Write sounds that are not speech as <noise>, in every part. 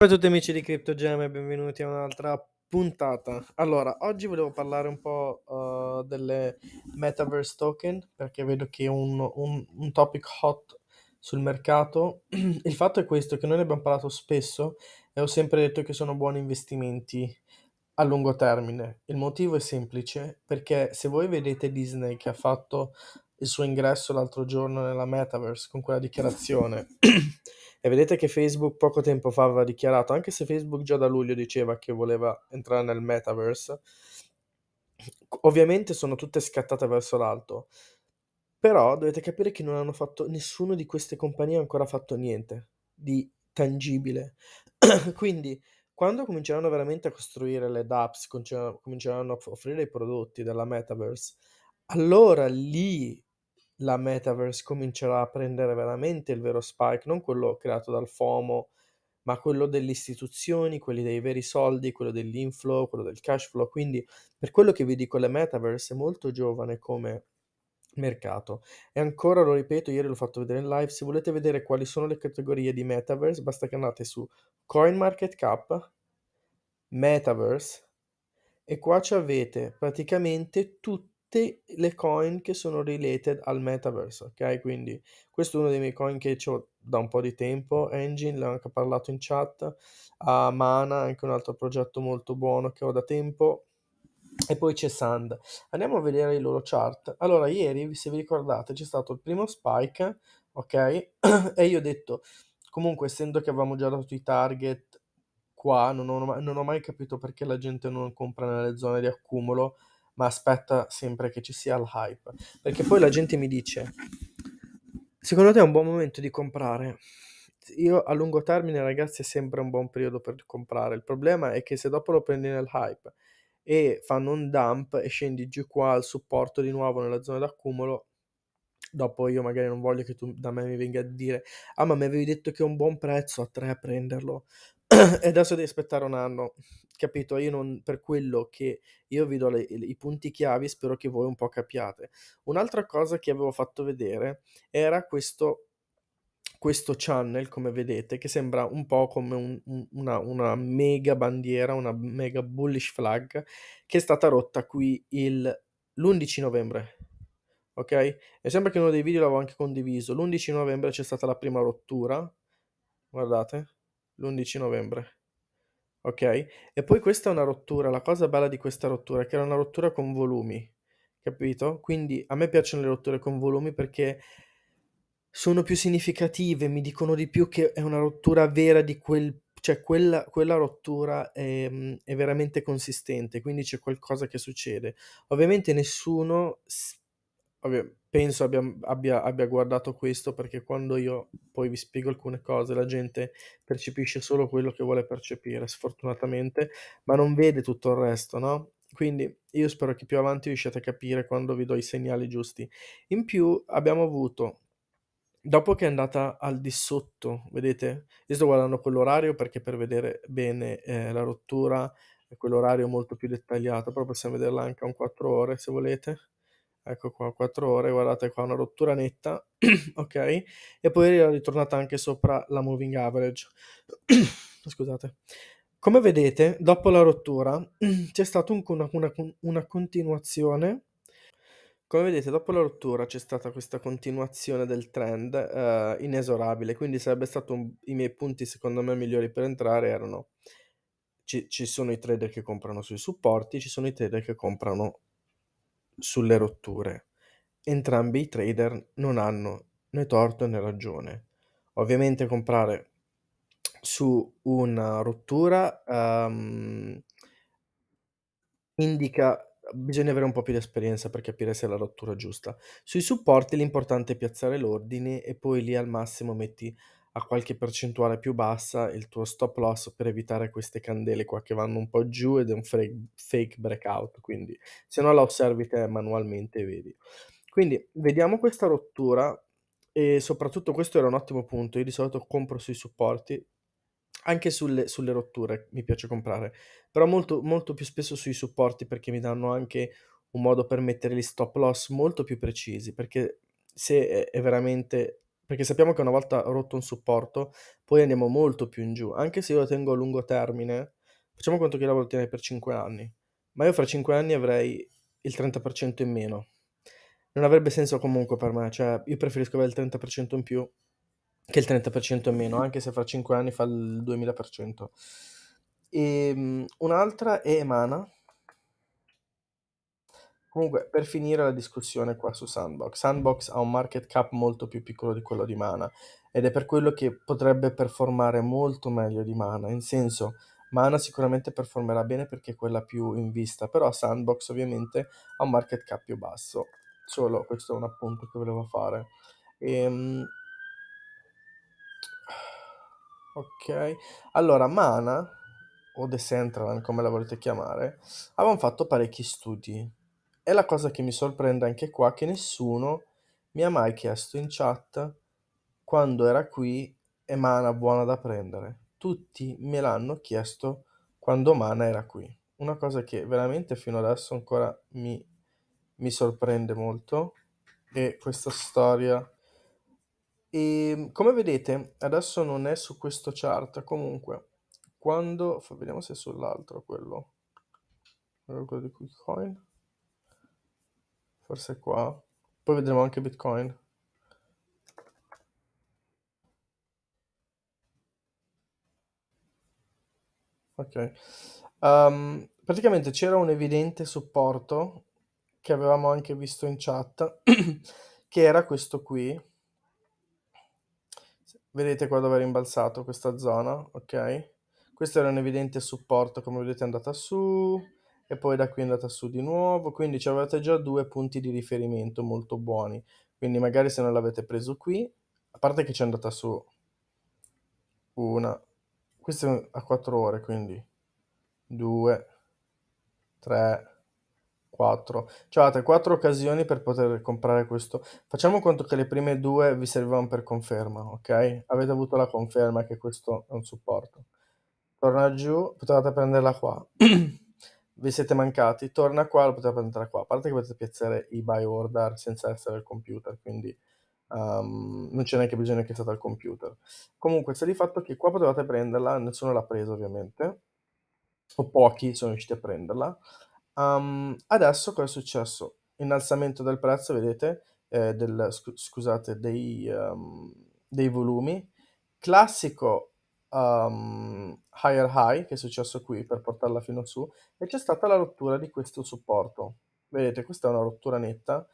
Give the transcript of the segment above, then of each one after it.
Ciao a tutti amici di CryptoGem e benvenuti a un'altra puntata. Allora, oggi volevo parlare un po' uh, delle Metaverse token perché vedo che è un, un, un topic hot sul mercato. <clears throat> Il fatto è questo, che noi ne abbiamo parlato spesso e ho sempre detto che sono buoni investimenti a lungo termine. Il motivo è semplice, perché se voi vedete Disney che ha fatto il suo ingresso l'altro giorno nella Metaverse con quella dichiarazione <clears throat> e vedete che Facebook poco tempo fa aveva dichiarato, anche se Facebook già da luglio diceva che voleva entrare nel Metaverse, ovviamente sono tutte scattate verso l'alto. Però dovete capire che non hanno fatto, nessuno di queste compagnie ha ancora fatto niente di tangibile. <clears throat> Quindi quando cominceranno veramente a costruire le dApps, cominceranno a offrire i prodotti della Metaverse, allora lì la Metaverse comincerà a prendere veramente il vero spike, non quello creato dal FOMO, ma quello delle istituzioni, quelli dei veri soldi, quello dell'inflow, quello del cash flow. Quindi per quello che vi dico, la Metaverse è molto giovane come mercato. E ancora lo ripeto, ieri l'ho fatto vedere in live, se volete vedere quali sono le categorie di Metaverse, basta che andate su CoinMarketCap, Metaverse, e qua ci avete praticamente tutte le coin che sono related al Metaverse, ok? Quindi questo è uno dei miei coin che ho da un po' di tempo, Engine, l'ho anche parlato in chat, a Mana, anche un altro progetto molto buono che ho da tempo, e poi c'è Sand. Andiamo a vedere i loro chart. Allora, ieri, se vi ricordate, c'è stato il primo spike, ok? <clears throat> e io ho detto, comunque, essendo che avevamo già dato i target qua, non ho, non ho mai capito perché la gente non compra nelle zone di accumulo, ma aspetta sempre che ci sia il hype. Perché poi la gente mi dice, secondo te è un buon momento di comprare? Io a lungo termine, ragazzi, è sempre un buon periodo per comprare. Il problema è che se dopo lo prendi nel hype e fanno un dump e scendi giù qua al supporto di nuovo nella zona d'accumulo, dopo io magari non voglio che tu da me mi venga a dire ah ma mi avevi detto che è un buon prezzo a 3 a prenderlo <clears throat> e adesso devi aspettare un anno capito io non per quello che io vi do le, i punti chiavi spero che voi un po' capiate un'altra cosa che avevo fatto vedere era questo questo channel, come vedete, che sembra un po' come un, un, una, una, mega bandiera, una mega bullish flag, che è stata rotta qui l'11 novembre. Ok? E sembra che uno dei video l'avevo anche condiviso. L'11 novembre c'è stata la prima rottura. Guardate, l'11 novembre. Ok? E poi questa è una rottura. La cosa bella di questa rottura è che era una rottura con volumi. Capito? Quindi a me piacciono le rotture con volumi perché sono più significative, mi dicono di più che è una rottura vera di quel cioè quella, quella rottura è, è, veramente consistente, quindi c'è qualcosa che succede. Ovviamente nessuno, ovvio, penso abbia, abbia, abbia, guardato questo perché quando io poi vi spiego alcune cose la gente percepisce solo quello che vuole percepire, sfortunatamente, ma non vede tutto il resto, no? Quindi io spero che più avanti riusciate a capire quando vi do i segnali giusti. In più abbiamo avuto Dopo che è andata al di sotto, vedete? Io sto guardando quell'orario perché per vedere bene eh, la rottura quell'orario molto più dettagliato, però possiamo vederla anche a un 4 ore se volete. Ecco qua, 4 ore, guardate qua, una rottura netta, <clears throat> ok? E poi è ritornata anche sopra la moving average. <clears throat> Scusate. Come vedete, dopo la rottura <clears throat> c'è stata un, una, una, una continuazione come vedete, dopo la rottura c'è stata questa continuazione del trend eh, inesorabile, quindi sarebbe stato un, i miei punti secondo me migliori per entrare erano ci, ci sono i trader che comprano sui supporti, ci sono i trader che comprano sulle rotture. Entrambi i trader non hanno né torto né ragione. Ovviamente comprare su una rottura um, indica bisogna avere un po' più di esperienza per capire se è la rottura giusta. Sui supporti l'importante è piazzare l'ordine e poi lì al massimo metti a qualche percentuale più bassa il tuo stop loss per evitare queste candele qua che vanno un po' giù ed è un fake breakout, quindi se no la osservi te manualmente vedi. Quindi vediamo questa rottura e soprattutto questo era un ottimo punto, io di solito compro sui supporti, anche sulle, sulle rotture mi piace comprare, però molto, molto più spesso sui supporti perché mi danno anche un modo per mettere gli stop loss molto più precisi, perché se è veramente Perché sappiamo che una volta rotto un supporto, poi andiamo molto più in giù. Anche se io lo tengo a lungo termine, facciamo conto che io la voglio tenere per 5 anni, ma io fra 5 anni avrei il 30% in meno. Non avrebbe senso comunque per me, cioè io preferisco avere il 30% in più che il 30% in meno, anche se fra 5 anni fa il 2000%. E, un'altra è Emana. Comunque, per finire la discussione qua su Sandbox, Sandbox ha un market cap molto più piccolo di quello di Mana ed è per quello che potrebbe performare molto meglio di Mana, in senso Mana sicuramente performerà bene perché è quella più in vista, però Sandbox ovviamente ha un market cap più basso. Solo questo è un appunto che volevo fare. Ehm... Ok, allora Mana o Decentraland come la volete chiamare, avevano fatto parecchi studi e la cosa che mi sorprende anche qua che nessuno mi ha mai chiesto in chat quando era qui è Mana buona da prendere. Tutti me l'hanno chiesto quando Mana era qui. Una cosa che veramente fino adesso ancora mi, mi sorprende molto è questa storia. E come vedete, adesso non è su questo chart, comunque, quando... Vediamo se è sull'altro quello. Quello di Bitcoin. Forse qua. Poi vedremo anche Bitcoin. Ok. Um, praticamente c'era un evidente supporto che avevamo anche visto in chat, <clears throat> che era questo qui. Vedete qua dove è rimbalzato questa zona, ok? Questo era un evidente supporto, come vedete è andata su, e poi da qui è andata su di nuovo, quindi ci avete già due punti di riferimento molto buoni. Quindi magari se non l'avete preso qui, a parte che ci è andata su una, questo è a 4 ore, quindi 2, 3, 4. Cioè avete 4 occasioni per poter comprare questo. Facciamo conto che le prime due vi servivano per conferma, ok? Avete avuto la conferma che questo è un supporto. Torna giù, potevate prenderla qua. <clears throat> vi siete mancati, torna qua, lo potete prendere qua. A parte che potete piazzare i buy order senza essere al computer, quindi um, non c'è neanche bisogno che siate al computer. Comunque, sta di fatto che qua potevate prenderla, nessuno l'ha presa ovviamente, o pochi sono riusciti a prenderla. Um, adesso cosa è successo? Innalzamento del prezzo, vedete, eh, del, scusate, dei, um, dei volumi. Classico um, higher high che è successo qui per portarla fino su e c'è stata la rottura di questo supporto. Vedete, questa è una rottura netta,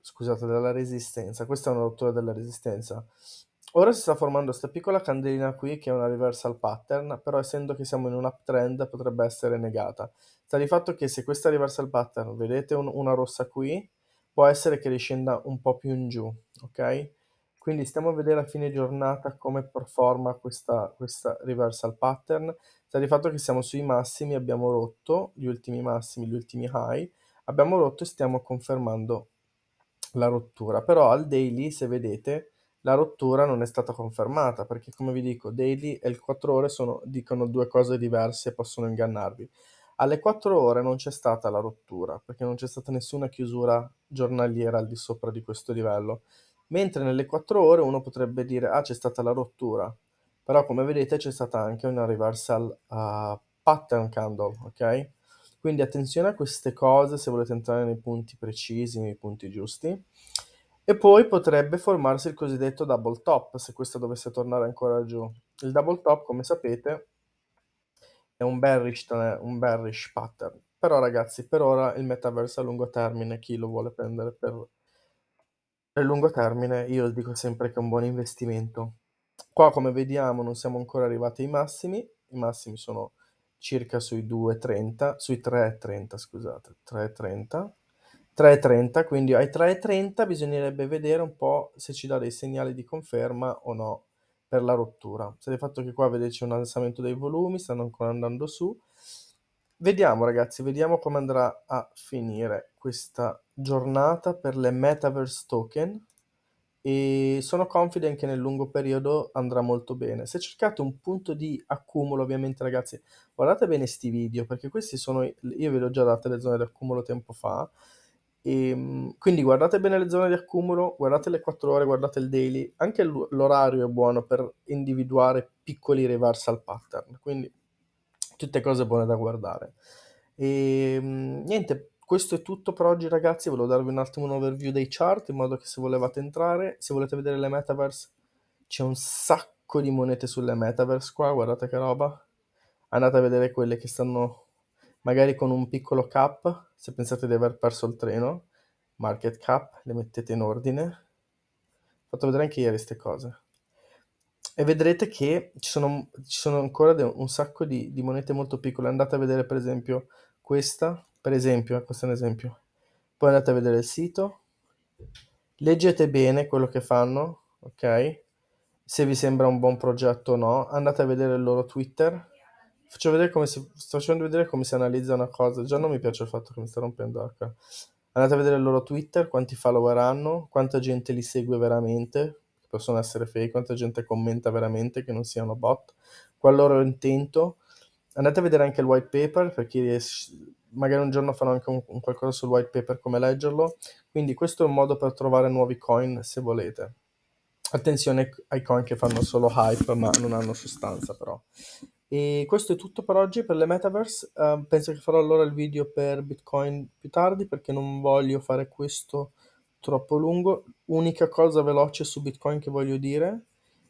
scusate, della resistenza, questa è una rottura della resistenza. Ora si sta formando questa piccola candelina qui che è una reversal pattern, però essendo che siamo in un uptrend potrebbe essere negata. Sta di fatto che se questa reversal pattern, vedete un, una rossa qui, può essere che riscenda un po' più in giù, ok? Quindi stiamo a vedere a fine giornata come performa questa, questa reversal pattern. Sta di fatto che siamo sui massimi, abbiamo rotto gli ultimi massimi, gli ultimi high, abbiamo rotto e stiamo confermando la rottura. Però al daily, se vedete, la rottura non è stata confermata, perché come vi dico, daily e il 4 ore sono, dicono due cose diverse e possono ingannarvi. Alle 4 ore non c'è stata la rottura, perché non c'è stata nessuna chiusura giornaliera al di sopra di questo livello mentre nelle 4 ore uno potrebbe dire ah c'è stata la rottura, però come vedete c'è stata anche una reversal uh, pattern candle, ok? Quindi attenzione a queste cose se volete entrare nei punti precisi, nei punti giusti. E poi potrebbe formarsi il cosiddetto double top, se questo dovesse tornare ancora giù. Il double top, come sapete, è un bearish, un bearish pattern. Però ragazzi, per ora il metaverso a lungo termine, chi lo vuole prendere per nel lungo termine io dico sempre che è un buon investimento. Qua come vediamo non siamo ancora arrivati ai massimi, i massimi sono circa sui 2,30, sui 3,30 scusate, 3,30, 3,30, quindi ai 3,30 bisognerebbe vedere un po' se ci dà dei segnali di conferma o no per la rottura. Se il fatto che qua vedete c'è un alzamento dei volumi, stanno ancora andando su, Vediamo ragazzi, vediamo come andrà a finire questa giornata per le Metaverse Token. E sono confident che nel lungo periodo andrà molto bene. Se cercate un punto di accumulo, ovviamente ragazzi, guardate bene questi video perché questi sono, io ve li ho già date le zone di accumulo tempo fa. Ehm, quindi guardate bene le zone di accumulo, guardate le 4 ore, guardate il daily, anche l'orario è buono per individuare piccoli reversal pattern, quindi tutte cose buone da guardare. Ehm, niente, questo è tutto per oggi ragazzi, volevo darvi un attimo un overview dei chart in modo che se volevate entrare, se volete vedere le metaverse, c'è un sacco di monete sulle metaverse qua, guardate che roba. Andate a vedere quelle che stanno magari con un piccolo cap, se pensate di aver perso il treno, market cap, le mettete in ordine. Ho fatto vedere anche ieri queste cose. E vedrete che ci sono, ci sono ancora de- un sacco di, di monete molto piccole. Andate a vedere per esempio questa, per esempio, eh, questo è un esempio. Poi andate a vedere il sito, leggete bene quello che fanno, ok? Se vi sembra un buon progetto o no, andate a vedere il loro Twitter. Faccio vedere come si, sto facendo vedere come si analizza una cosa. Già non mi piace il fatto che mi sta rompendo l'acqua. Andate a vedere il loro Twitter, quanti follower hanno, quanta gente li segue veramente, possono essere fake, quanta gente commenta veramente, che non siano bot, qual è il loro intento. Andate a vedere anche il white paper, per chi ries- magari un giorno farò anche un, un qualcosa sul white paper, come leggerlo. Quindi questo è un modo per trovare nuovi coin se volete. Attenzione ai coin che fanno solo hype, ma non hanno sostanza però. E questo è tutto per oggi per le metaverse. Eh, penso che farò allora il video per Bitcoin più tardi perché non voglio fare questo troppo lungo. Unica cosa veloce su Bitcoin che voglio dire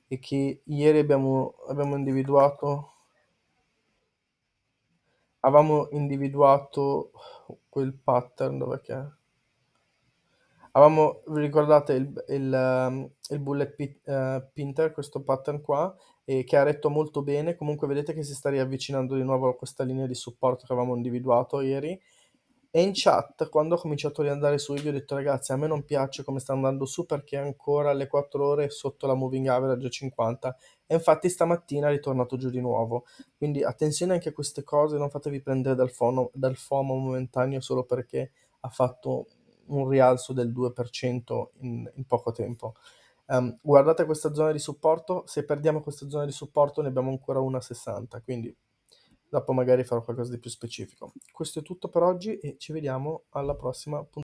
è che ieri abbiamo, abbiamo individuato avevamo individuato quel pattern dove che è? Avevamo, vi ricordate il, il, um, il bullet pit, uh, pinter, questo pattern qua, e che ha retto molto bene. Comunque vedete che si sta riavvicinando di nuovo a questa linea di supporto che avevamo individuato ieri. E in chat, quando ho cominciato a riandare su, vi ho detto ragazzi, a me non piace come sta andando su perché è ancora alle 4 ore sotto la moving average 50 e infatti stamattina è ritornato giù di nuovo. Quindi attenzione anche a queste cose, non fatevi prendere dal FOMO, dal FOMO momentaneo solo perché ha fatto un rialzo del 2% in, in poco tempo. Um, guardate questa zona di supporto, se perdiamo questa zona di supporto ne abbiamo ancora una 60, quindi dopo magari farò qualcosa di più specifico. Questo è tutto per oggi e ci vediamo alla prossima puntata.